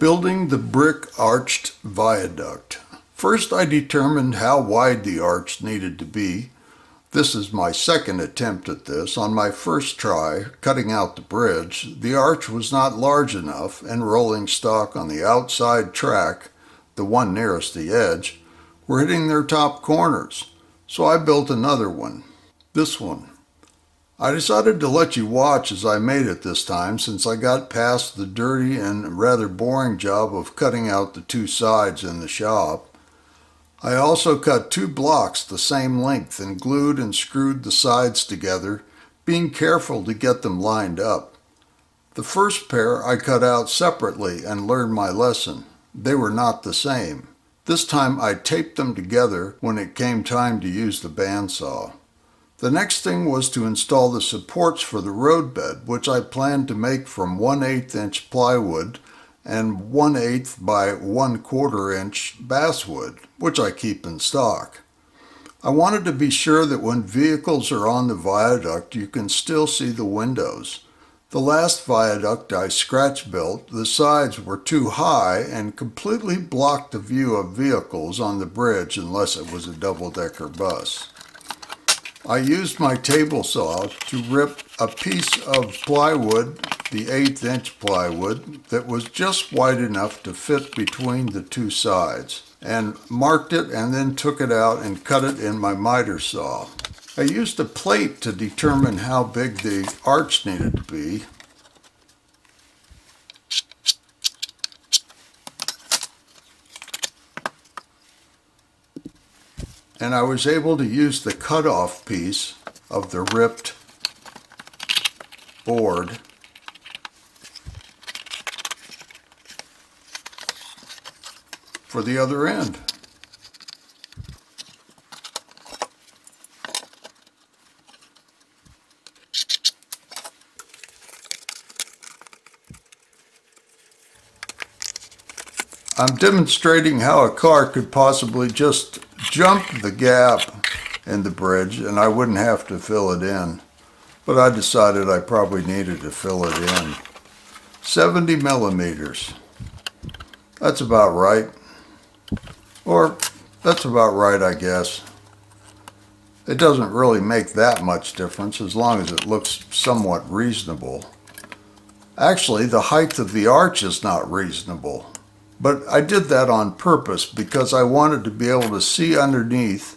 Building the brick arched viaduct. First I determined how wide the arch needed to be. This is my second attempt at this. On my first try, cutting out the bridge, the arch was not large enough and rolling stock on the outside track, the one nearest the edge, were hitting their top corners. So I built another one, this one. I decided to let you watch as I made it this time since I got past the dirty and rather boring job of cutting out the two sides in the shop. I also cut two blocks the same length and glued and screwed the sides together, being careful to get them lined up. The first pair I cut out separately and learned my lesson. They were not the same. This time I taped them together when it came time to use the bandsaw. The next thing was to install the supports for the roadbed, which I planned to make from 1 8 inch plywood and 1 8 by 1 quarter inch basswood, which I keep in stock. I wanted to be sure that when vehicles are on the viaduct you can still see the windows. The last viaduct I scratch built, the sides were too high and completely blocked the view of vehicles on the bridge unless it was a double-decker bus. I used my table saw to rip a piece of plywood, the eighth inch plywood, that was just wide enough to fit between the two sides, and marked it and then took it out and cut it in my miter saw. I used a plate to determine how big the arch needed to be, and I was able to use the cutoff piece of the ripped board for the other end. I'm demonstrating how a car could possibly just jump the gap in the bridge and I wouldn't have to fill it in. But I decided I probably needed to fill it in. 70 millimeters. That's about right. Or that's about right, I guess. It doesn't really make that much difference as long as it looks somewhat reasonable. Actually, the height of the arch is not reasonable. But I did that on purpose because I wanted to be able to see underneath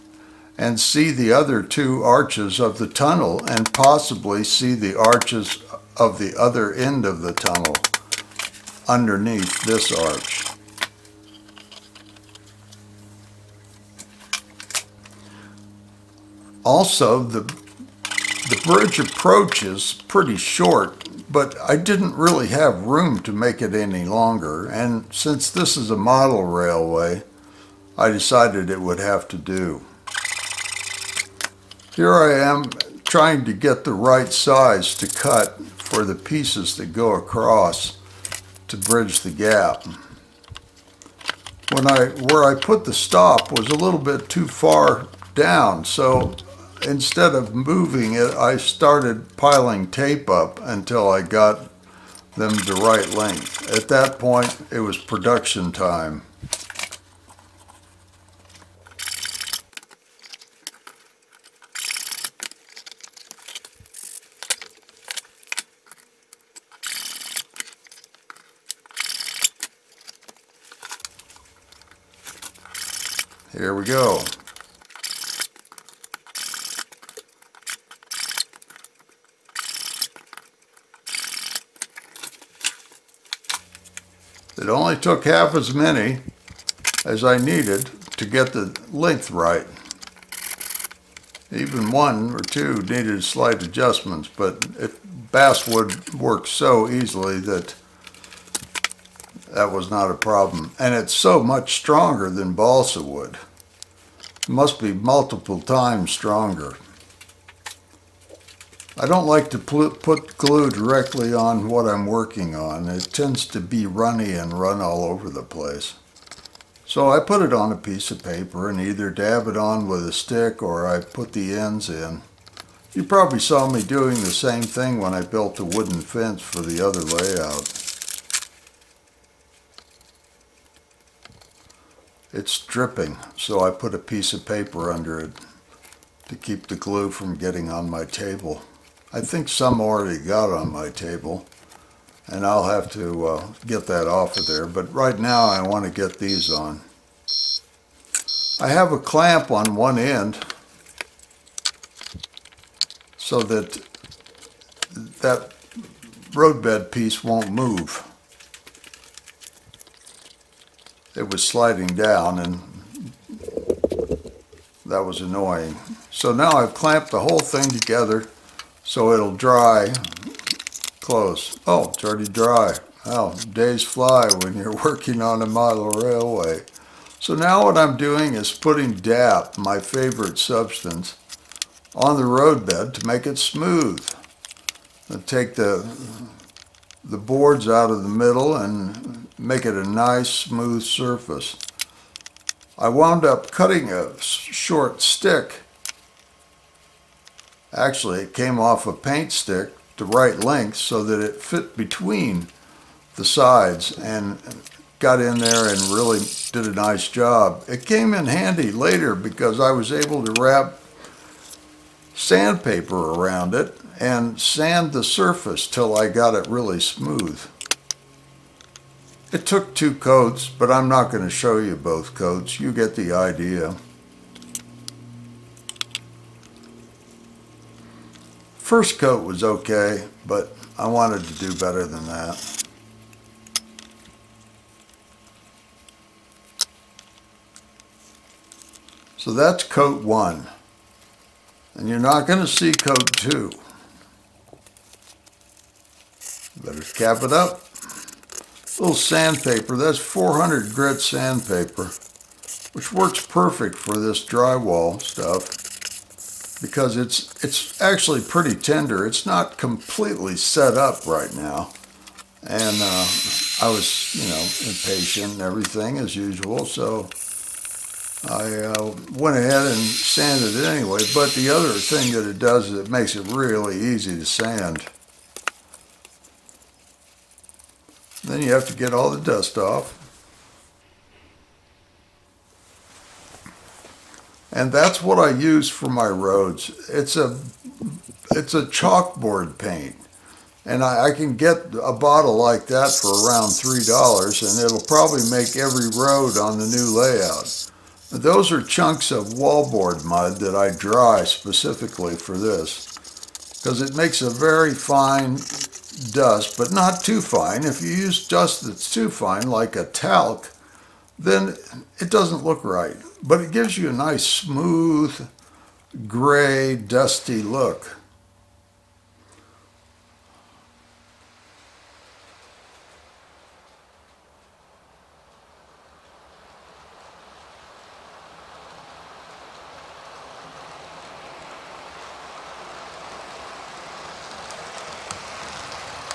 and see the other two arches of the tunnel and possibly see the arches of the other end of the tunnel underneath this arch. Also, the, the bridge approach is pretty short but I didn't really have room to make it any longer, and since this is a model railway, I decided it would have to do. Here I am trying to get the right size to cut for the pieces that go across to bridge the gap. When I, where I put the stop was a little bit too far down, so instead of moving it, I started piling tape up until I got them the right length. At that point, it was production time. Here we go. It only took half as many as I needed to get the length right. Even one or two needed slight adjustments, but it, basswood works so easily that that was not a problem. And it's so much stronger than balsa wood. It must be multiple times stronger. I don't like to put glue directly on what I'm working on. It tends to be runny and run all over the place. So I put it on a piece of paper and either dab it on with a stick or I put the ends in. You probably saw me doing the same thing when I built the wooden fence for the other layout. It's dripping, so I put a piece of paper under it to keep the glue from getting on my table. I think some already got on my table, and I'll have to uh, get that off of there. But right now I want to get these on. I have a clamp on one end so that that roadbed piece won't move. It was sliding down and that was annoying. So now I've clamped the whole thing together so it'll dry close. Oh, it's already dry. Wow, days fly when you're working on a model railway. So now what I'm doing is putting DAP, my favorite substance, on the roadbed to make it smooth. I take the, the boards out of the middle and make it a nice smooth surface. I wound up cutting a short stick. Actually, it came off a paint stick the right length so that it fit between the sides and got in there and really did a nice job. It came in handy later because I was able to wrap sandpaper around it and sand the surface till I got it really smooth. It took two coats, but I'm not going to show you both coats. You get the idea. First coat was okay, but I wanted to do better than that. So that's coat one. And you're not going to see coat two. Better cap it up. A little sandpaper, that's 400 grit sandpaper, which works perfect for this drywall stuff because it's it's actually pretty tender. It's not completely set up right now. And uh, I was, you know, impatient and everything as usual, so I uh, went ahead and sanded it anyway. But the other thing that it does is it makes it really easy to sand. Then you have to get all the dust off. And that's what I use for my roads. It's a, it's a chalkboard paint. And I, I can get a bottle like that for around $3 and it'll probably make every road on the new layout. Those are chunks of wallboard mud that I dry specifically for this because it makes a very fine dust, but not too fine. If you use dust that's too fine, like a talc, then it doesn't look right. But it gives you a nice smooth, gray, dusty look.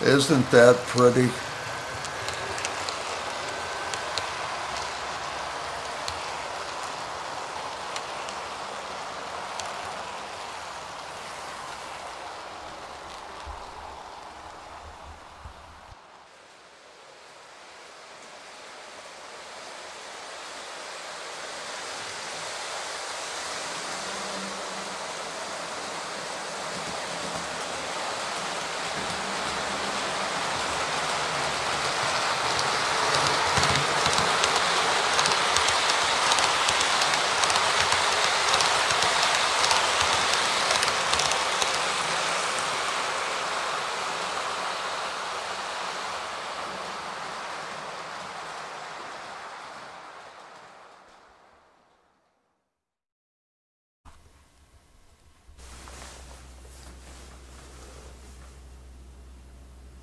Isn't that pretty?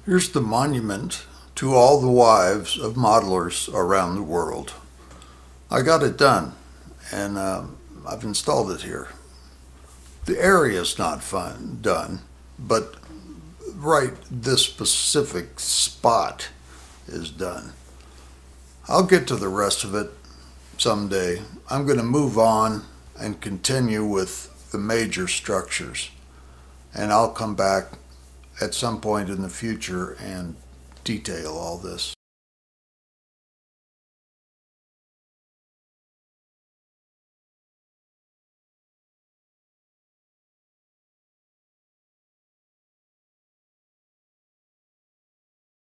Here's the monument to all the wives of modelers around the world. I got it done and uh, I've installed it here. The area is not fun, done, but right this specific spot is done. I'll get to the rest of it someday. I'm going to move on and continue with the major structures and I'll come back at some point in the future and detail all this.